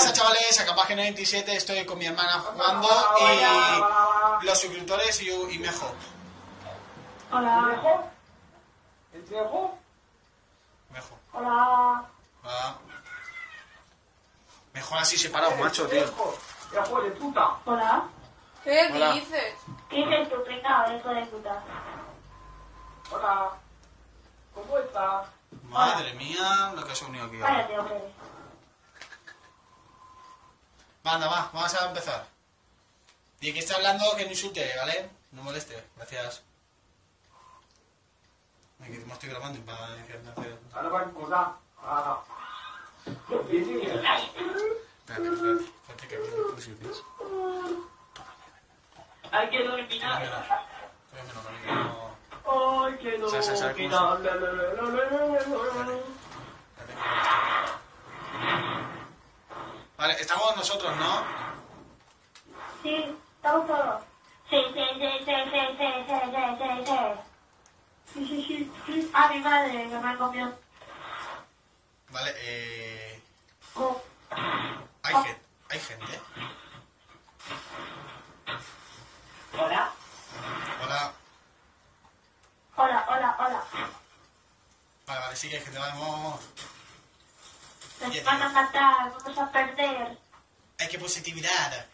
pasa, chavales? Acapaje 97, estoy con mi hermana jugando y los suscriptores y, y Mejo. Hola. ¿El viejo? Mejo. Hola. Va. Mejor así separados, macho, tío. Viejo de puta. Hola. ¿Qué Hola. dices? ¿Qué dices tú, pringao, hijo de puta? Hola. ¿Cómo estás? Madre mía, lo que se ha unido aquí. Cállate, hombre. Banda, va, vamos a empezar. Y que está hablando que no insulte, ¿vale? No moleste, gracias. Me estoy grabando y para Ah. Espérate, espérate, que viene. Hay que dormitar. Hay que Vale, estamos nosotros, ¿no? Sí, estamos todos. Sí, sí, sí, sí, sí, sí, sí, sí, sí, sí. Sí, sí, sí, sí. A mi madre, que me comió. Vale, eh... Oh. Hay gente, hay gente. Hola. Hola. Hola, hola, hola. Vale, vale, sí que hay gente, vamos, nos van a matar, vamos a perder. Hay que positividad.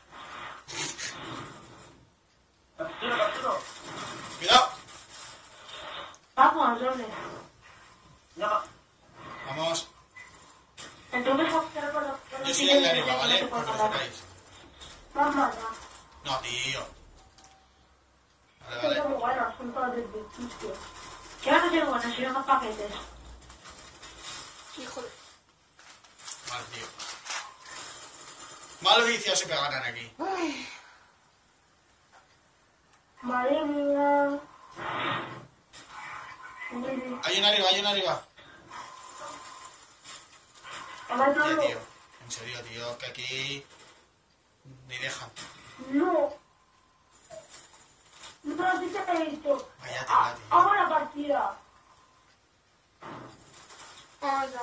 Captura, captura. Cuidado. Vamos, doble. No. Vamos. Entonces captura por. Yo el ¿vale? No. Vamos, no. No, tío. Vale, vale. Son buenos, son todos el sitio. Si no más paquetes. Híjole. Vale, tío. Malos vicios se pegarán aquí. Ay, Madre mía. Hay uno arriba, hay uno arriba. No, tío. En serio, tío, que aquí... Ni dejan. no. No, pero sí te he visto. Vaya tela, tío. Hago la partida. hola.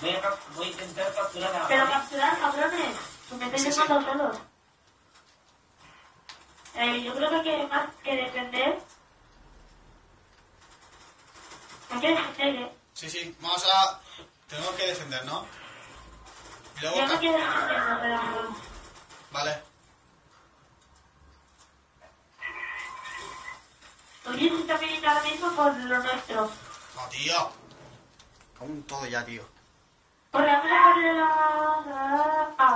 Voy a, voy a intentar capturar a Pero capturar, cabrones. Estáis Sí, sí. solos. Eh, yo creo que hay que más que defender. Hay que defender, eh. Sí, sí, vamos a... Tenemos que defender, ¿no? Y luego... Yo no quiero defender, no, pero... Vale. Oye, se está viniendo ahora mismo por lo nuestro. No, tío. Aún todo ya, tío.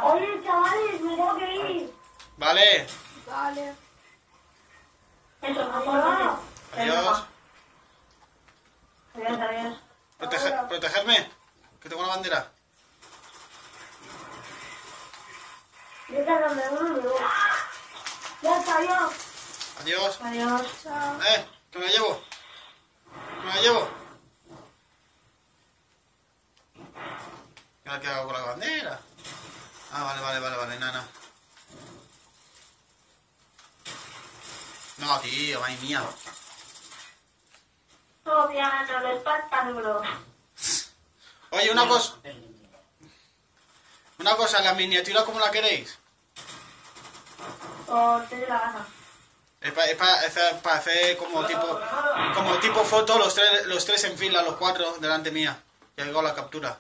Oye, chavales, me tengo que ir. Vale. Vale. Eso. Adiós. Adiós, adiós. Protege- protegerme. Que tengo una bandera. Yo cargando uno. Ya está, adiós. Adiós. Adiós. Eh, que me la llevo. Que me la llevo. ¿Qué hago con la bandera? Ah, vale, vale, vale, vale, nana. No, tío, madre mía. Obviando los espantaduro. Oye, una cosa, una cosa, la miniatura, ¿cómo la queréis? O te dé la gana. Es para hacer como tipo, como tipo foto, los tres, los tres en fila, los cuatro delante mía. Ya hago la captura.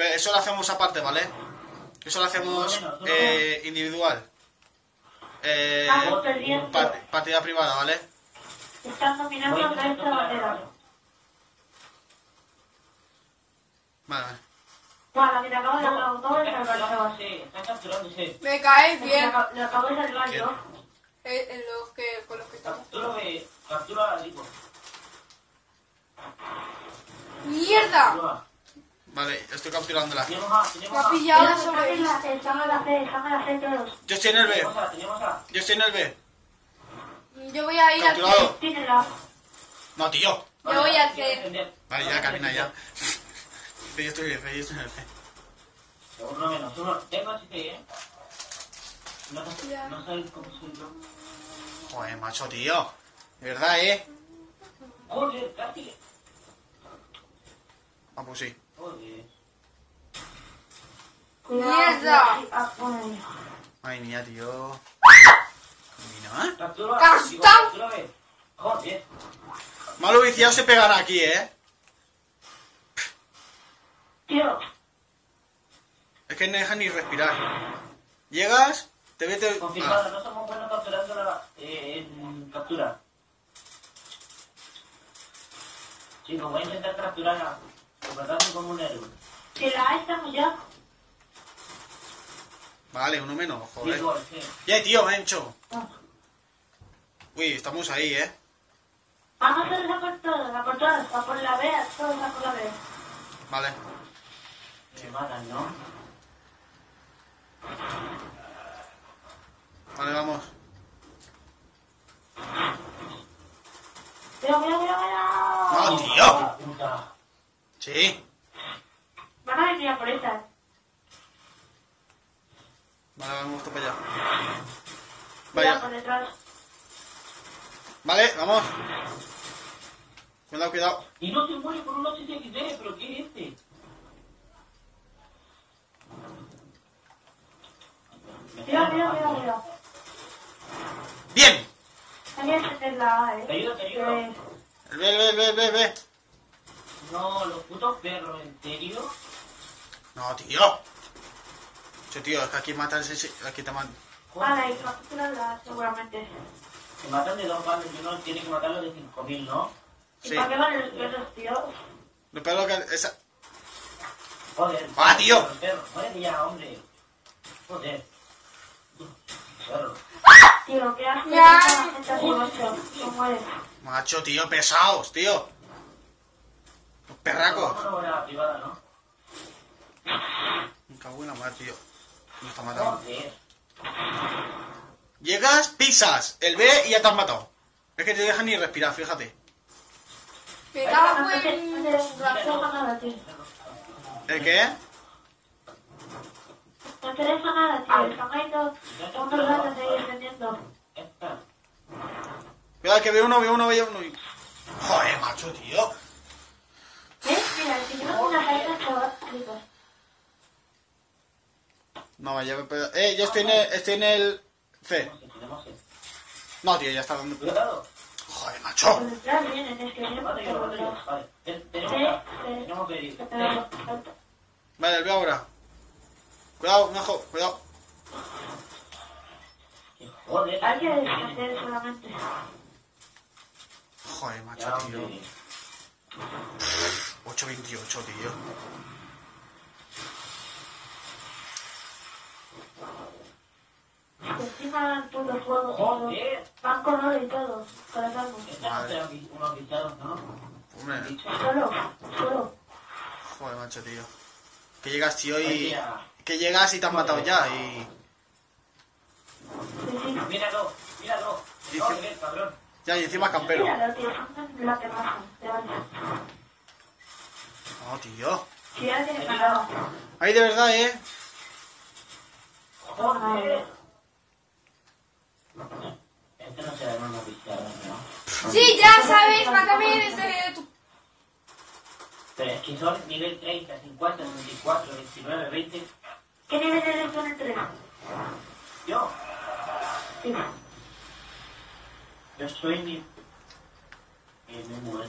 Pero eso lo hacemos aparte, ¿vale? Eso lo hacemos eh, individual. Eh, Estamos perdiendo. part- partida privada, ¿vale? Están dominando vez la bandera. Vale, vale. Bueno, que te acabo de salvar. Sí, está capturando, sí. Me caes bien. Le acabo de salvar yo. Eh, en los que, con los que estamos. Captúrame, captura al Rico. ¡Mierda! Vale, estoy capturándola. Tenemos a, Me tenemos ha pillado Estamos sobre en la C, estamos la C, estamos la C todos. Yo estoy en el B. Yo estoy en el B. Yo voy a ir al. C. No, tío. Yo voy al C. Vale, ya, camina ya. Yo estoy en el yo estoy en el B. Uno menos, uno. Tengo así que, ¿eh? No, no sabes cómo soy yo. Joder, macho, tío. De verdad, ¿eh? Joder, casi. Ah, pues sí. Mierda. Ay, mía, tío. Mira, ¿eh? Captura. Captura. Joder. Malo viciado se pegará aquí, ¿eh? Tío, Es que no deja ni respirar. Llegas, te vete... Confirmado, Ah, no somos buenos capturando la, eh, en captura. Sí, nos voy a intentar capturar a... Comportarme como un héroe. la estamos ya. vale, uno menos, joder. Digo, sí. Ya, tío, me han hecho. Ah. Uy, estamos ahí, ¿eh? Vamos a por todos, a por todos, a por la B, a todos a por la B. Vale. Me matan, ¿no? Vale, vamos. Mira, mira, mira, mira. ¡No, tío! Sí. Van a venir a por esa. Vale, vamos para allá. Mira, por Vaya. detrás. Vale, vamos. Cuidado, cuidado. Y no se muere por un 8XD, pero ¿qué es este? Mira, mira, mira, mira. ¡Bien! Que encender la A, Te eh. ayudo, te ayudo. Eh, Ve, ve, ve, ve, ve. No, los putos perros, ¿en serio? No, tío. Yo, tío, es que aquí matan... Aquí te matan... Vale, que capturarla seguramente. Se matan de dos bandos, yo no tiene que matarlo de 5.000, ¿no? ¿Y Sí. para qué van los perros, tío? Lo peor es que... Esa... Joder. ¡Ah, tío! Los perros, muere ya, hombre. Joder. Perro. Tío, ¿qué haces? Ya. Macho, tío, pesados, tío. ¿No? Me cago en la madre, tío. Me está matando. Llegas, pisas el B y ya te has matado. Es que te dejan ni respirar, fíjate. Me cago no te- en... no te- no te deja nada, tío. ¿El qué? No te deja nada, tío. Ahí dos, unos ratos ahí defendiendo. Esta. Cuidado que ve uno, ve uno, ve uno. y- Joder, macho, tío. ¿Ves? Mira, si tenemos una. No, ya me puedo... Eh, yo estoy en el, estoy en el C. No, tío, ya está dando... Joder, macho. Yo, yo. Vale. B ahora. Cuidado, majo, cuidado. Joder. Hay que defender solamente. Joder, macho, tío. Hombre. 8.28, tío. Encima tú los juegos. Joder. Van con oro y todo. Para. Están unos- unos bichados, ¿no? Hombre, Solo, solo. joder, macho, tío. Que llegas, tío, y... Que llegas y te has matado ya y... Sí, sí. Míralo, míralo. Dice-. Ya, y encima campero. Míralo, tío. La que bajan. No, tío. Si ya tienes ganado. Ahí de verdad, ¿eh? Joder. Este no será una bichada, ¿no? Sí, ya sabes, mátame desde tu... Pero es que son nivel 30, 50, 64, 29, 20. ¿Qué nivel eres tú en el 3? Yo, Sí. yo soy mi... Eh, me muero.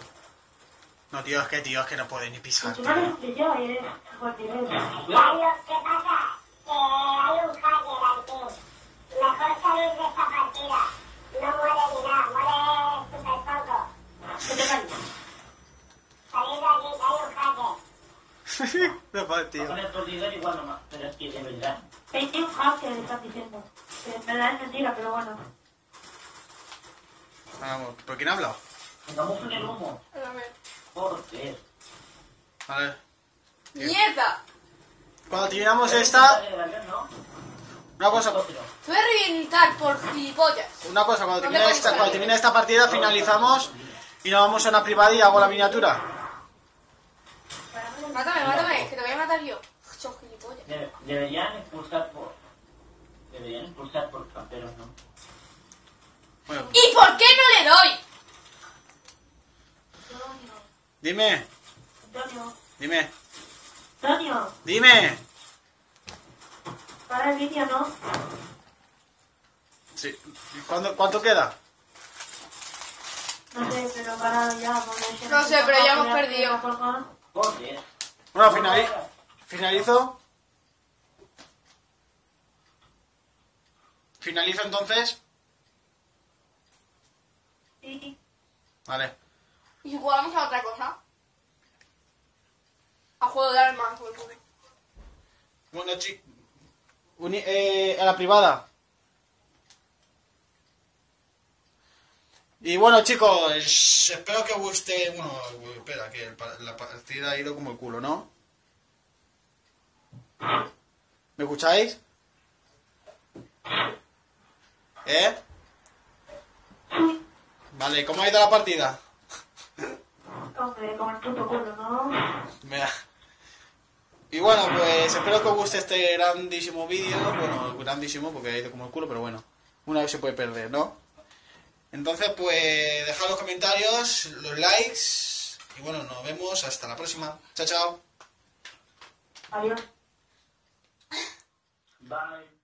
No, tío, es que, tío, es que no puede ni Si pisar, tío. no eres que yo y eres buen nivel. Cuidado. ¿qué pasa? Que hay un hacker aquí. Mejor salir de esta partida. No muere ni nada, muere súper poco. ¿Qué te vale? Salir de aquí, que hay un hacker. no puede, tío. Con el tortillero igual nomás, pero es que de verdad. 21 hackers están diciendo. Que en verdad es mentira, pero bueno. Vamos, ¿por quién ha hablado? Me camufla el humo. A ver. Joder. A ver. ¡Mierda! Cuando terminamos esta... ¿no? Una cosa. Te voy a reventar por gilipollas. una cosa, cuando termine esta, cuando termine esta partida finalizamos y nos vamos a una privada y hago la miniatura. Mátame, mátame, que te voy a matar yo. Son gilipollas. De- deberían expulsar por... Deberían expulsar por camperos, ¿no? Bueno, ¿Y por qué no le doy? Dime. Antonio, Dime, Antonio, dime. para el vídeo, ¿no? Sí. ¿Cuándo- ¿Cuánto queda? No sé, pero parado ya. porque No sé, pero ya hemos perdido. nada. Joder. Bueno, finali- finalizo. Finalizo entonces. Sí. Vale. Y jugamos a otra cosa. A juego de armas. o algo. Bueno, chicos. eh, a la privada. Y bueno, chicos, espero que os guste. Bueno, espera, que la partida ha ido como el culo, ¿no? ¿Me escucháis? ¿Eh? Vale, ¿cómo ha ido la partida? Hombre, como el puto culo, ¿no? Mira. Y bueno, pues espero que os guste este grandísimo vídeo. Bueno, grandísimo porque ha ido como el culo, pero bueno. Una vez se puede perder, ¿no? Entonces, pues dejad los comentarios, los likes. Y bueno, nos vemos hasta la próxima. Chao, chao. Adiós. Bye.